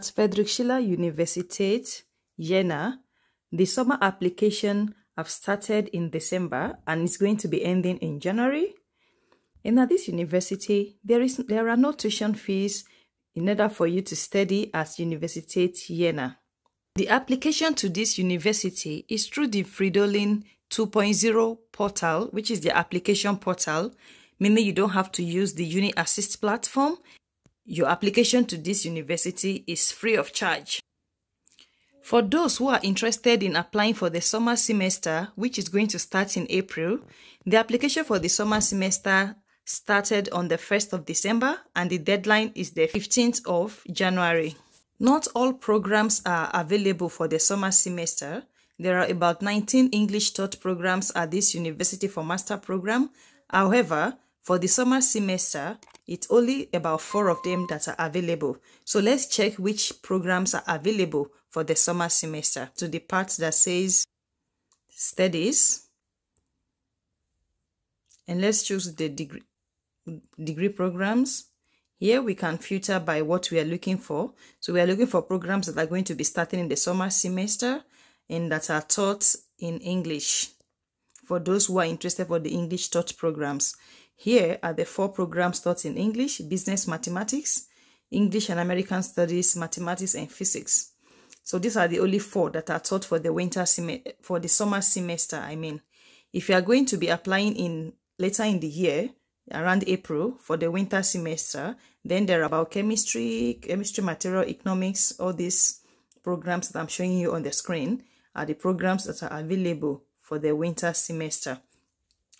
At Schiller Universität, Jena, the summer application have started in December and is going to be ending in January. And at this university, there is there are no tuition fees in order for you to study at Universität Jena. The application to this university is through the Friedolin 2.0 portal, which is the application portal, meaning you don't have to use the UniAssist platform. Your application to this university is free of charge. For those who are interested in applying for the summer semester, which is going to start in April, the application for the summer semester started on the 1st of December and the deadline is the 15th of January. Not all programs are available for the summer semester. There are about 19 English taught programs at this university for master program. However, for the summer semester, it's only about four of them that are available. So let's check which programs are available for the summer semester. To the part that says studies, and let's choose the degree, degree programs. Here we can filter by what we are looking for. So we are looking for programs that are going to be starting in the summer semester and that are taught in English for those who are interested for the English taught programs. Here are the four programs taught in English, Business Mathematics, English and American Studies, Mathematics and Physics. So these are the only four that are taught for the winter semester, for the summer semester, I mean. If you are going to be applying in later in the year, around April for the winter semester. Then there are about chemistry, chemistry material economics, all these programs that I'm showing you on the screen are the programs that are available for the winter semester.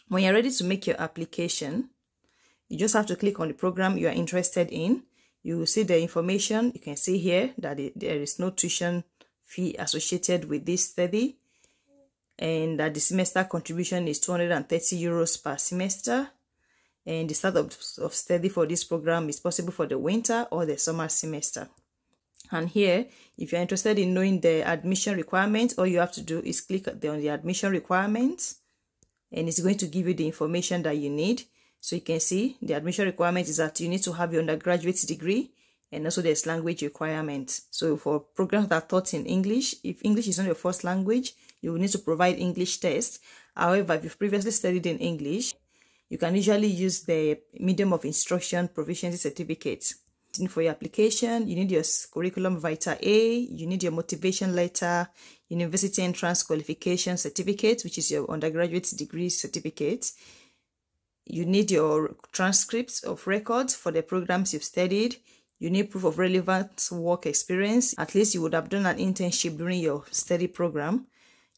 When you're ready to make your application, you just have to click on the program you are interested in. You will see the information. You can see here that it, there is no tuition fee associated with this study and that the semester contribution is 230 euros per semester and the start of, of study for this program is possible for the winter or the summer semester. And here, if you're interested in knowing the admission requirements, all you have to do is click on the admission requirements and it's going to give you the information that you need. So you can see the admission requirement is that you need to have your undergraduate degree and also there's language requirements. So for programs that are taught in English, if English is not your first language, you will need to provide English test. However, if you've previously studied in English, you can usually use the medium of instruction proficiency certificate. For your application, you need your curriculum vitae A, you need your motivation letter, university entrance qualification certificate, which is your undergraduate degree certificate. You need your transcripts of records for the programs you've studied. You need proof of relevant work experience. At least you would have done an internship during your study program.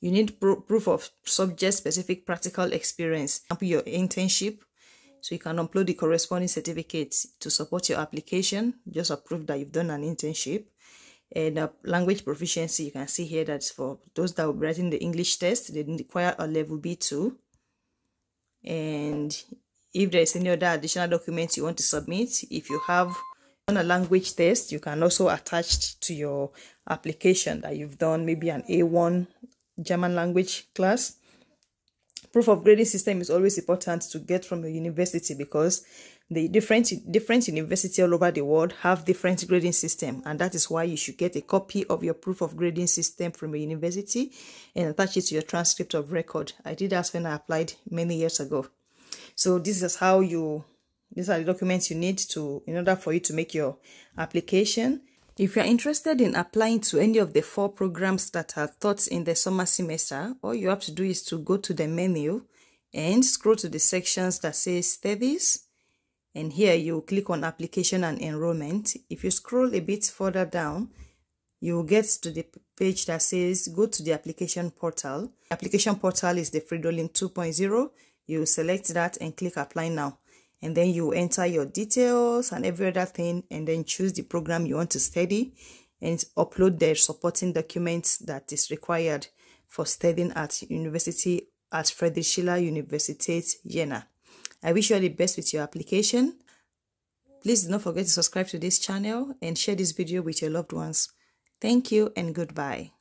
You need pro proof of subject-specific practical experience, your internship, so you can upload the corresponding certificates to support your application. Just a proof that you've done an internship. And uh, language proficiency, you can see here that's for those that are writing the English test, they require a level B2. And if there's any other additional documents you want to submit, if you have done a language test, you can also attach to your application that you've done maybe an A1 German language class. Proof of grading system is always important to get from your university because the different different universities all over the world have different grading system. And that is why you should get a copy of your proof of grading system from your university and attach it to your transcript of record. I did that when i applied many years ago. So this is how you these are the documents you need to in order for you to make your application if you're interested in applying to any of the four programs that are taught in the summer semester, all you have to do is to go to the menu and scroll to the sections that says studies. And here you click on application and enrollment. If you scroll a bit further down, you will get to the page that says go to the application portal. Application portal is the Friedolin 2.0. You select that and click apply now and then you enter your details and every other thing and then choose the program you want to study and upload the supporting documents that is required for studying at university at Friedrich Schiller Universität Jena. I wish you all the best with your application. Please do not forget to subscribe to this channel and share this video with your loved ones. Thank you and goodbye.